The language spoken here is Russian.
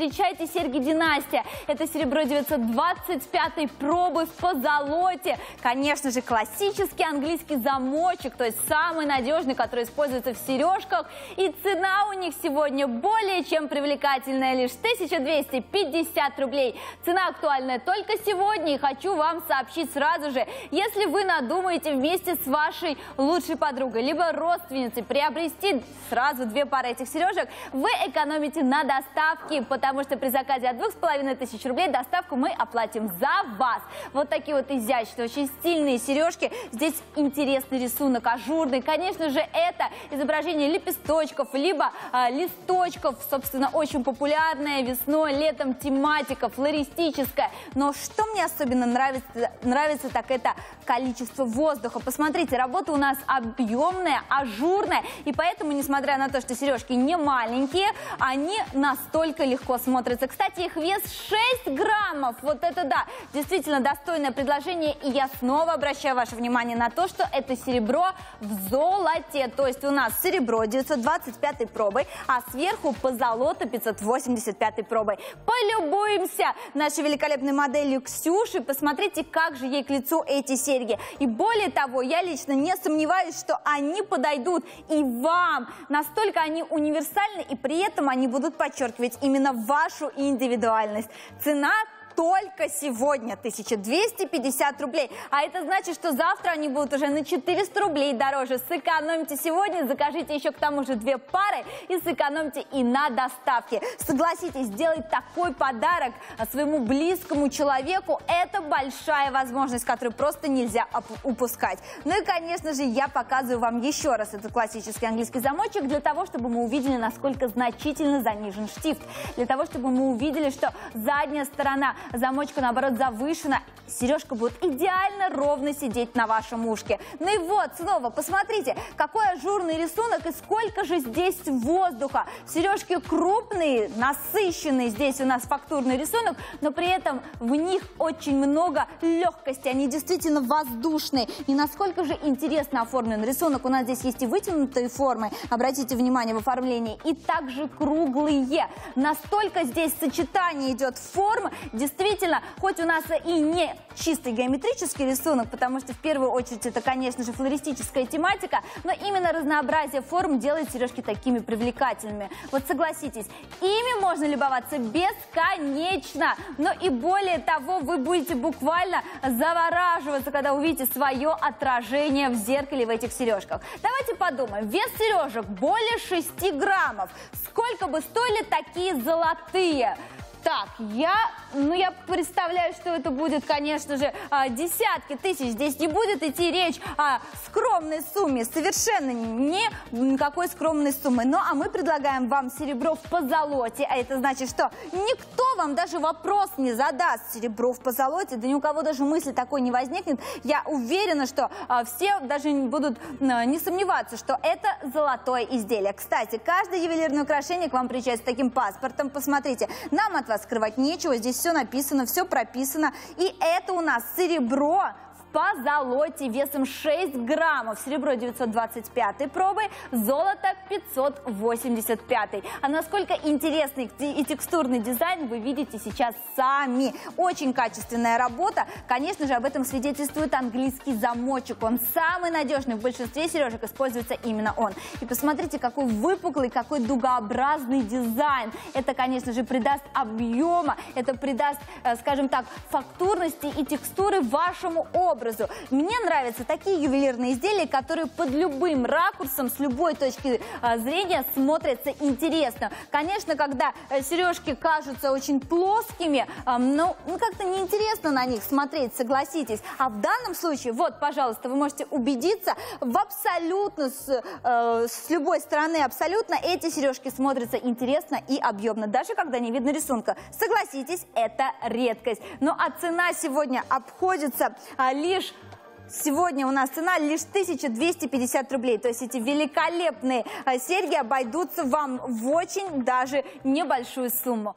Встречайте серьги «Династия». Это серебро 925 пробы в позолоте. Конечно же, классический английский замочек, то есть самый надежный, который используется в сережках. И цена у них сегодня более чем привлекательная, лишь 1250 рублей. Цена актуальная только сегодня. И хочу вам сообщить сразу же, если вы надумаете вместе с вашей лучшей подругой, либо родственницей приобрести сразу две пары этих сережек, вы экономите на доставке, потому что при заказе от двух с половиной тысяч рублей доставку мы оплатим за вас. Вот такие вот изящные, очень стильные сережки. Здесь интересный рисунок, ажурный. Конечно же, это изображение лепесточков, либо э, листочков, собственно, очень популярная весной, летом тематика, флористическая. Но что мне особенно нравится, нравится так это количество воздуха. Посмотрите, работа у нас объемная, ажурная, и поэтому, несмотря на то, что сережки не маленькие, они настолько легко смотрятся. Кстати, их вес 6 граммов. Вот это да, действительно достойное предложение. И я снова обращаю ваше внимание на то, что это серебро в золоте. То есть у нас серебро 925 пробой, а сверху позолота 585 пробой. Полюбуемся нашей великолепной моделью Ксюши. Посмотрите, как же ей к лицу эти серьги. И более того, я лично не сомневаюсь, что они подойдут и вам. Настолько они универсальны, и при этом они будут подчеркивать именно вашу индивидуальность. Цена только сегодня 1250 рублей. А это значит, что завтра они будут уже на 400 рублей дороже. Сэкономьте сегодня, закажите еще к тому же две пары и сэкономьте и на доставке. Согласитесь, сделать такой подарок своему близкому человеку – это большая возможность, которую просто нельзя упускать. Ну и, конечно же, я показываю вам еще раз этот классический английский замочек для того, чтобы мы увидели, насколько значительно занижен штифт. Для того, чтобы мы увидели, что задняя сторона замочка, наоборот, завышена. Сережка будет идеально ровно сидеть на вашем ушке. Ну и вот, снова, посмотрите, какой ажурный рисунок и сколько же здесь воздуха. Сережки крупные, насыщенные, здесь у нас фактурный рисунок, но при этом в них очень много легкости, они действительно воздушные. И насколько же интересно оформлен рисунок. У нас здесь есть и вытянутые формы, обратите внимание, в оформлении, и также круглые. Настолько здесь сочетание идет форм, действительно действительно, хоть у нас и не чистый геометрический рисунок, потому что в первую очередь это, конечно же, флористическая тематика, но именно разнообразие форм делает сережки такими привлекательными. Вот согласитесь, ими можно любоваться бесконечно, но и более того, вы будете буквально завораживаться, когда увидите свое отражение в зеркале в этих сережках. Давайте подумаем, вес сережек более 6 граммов. Сколько бы стоили такие золотые? Так, я, ну я представляю, что это будет, конечно же, а, десятки тысяч. Здесь не будет идти речь о скромной сумме, совершенно не никакой скромной суммы. Ну а мы предлагаем вам серебро в позолоте, а это значит, что никто вам даже вопрос не задаст. Серебро в позолоте, да ни у кого даже мысли такой не возникнет. Я уверена, что а, все даже будут а, не сомневаться, что это золотое изделие. Кстати, каждое ювелирное украшение к вам приезжает с таким паспортом. Посмотрите, нам от вас скрывать нечего, здесь все написано, все прописано. И это у нас серебро по золоте весом 6 граммов. Серебро 925 пробы, золото 585. А насколько интересный и текстурный дизайн вы видите сейчас сами. Очень качественная работа. Конечно же, об этом свидетельствует английский замочек. Он самый надежный. В большинстве сережек используется именно он. И посмотрите, какой выпуклый, какой дугообразный дизайн. Это, конечно же, придаст объема, это придаст, э, скажем так, фактурности и текстуры вашему образу образу. Мне нравятся такие ювелирные изделия, которые под любым ракурсом, с любой точки а, зрения смотрятся интересно. Конечно, когда э, сережки кажутся очень плоскими, ну, как-то неинтересно на них смотреть, согласитесь. А в данном случае, вот, пожалуйста, вы можете убедиться, в абсолютно, с, э, с любой стороны абсолютно эти сережки смотрятся интересно и объемно, даже когда не видно рисунка. Согласитесь, это редкость. Ну а цена сегодня обходится а, лишь Сегодня у нас цена лишь 1250 рублей. То есть эти великолепные а, серьги обойдутся вам в очень даже небольшую сумму.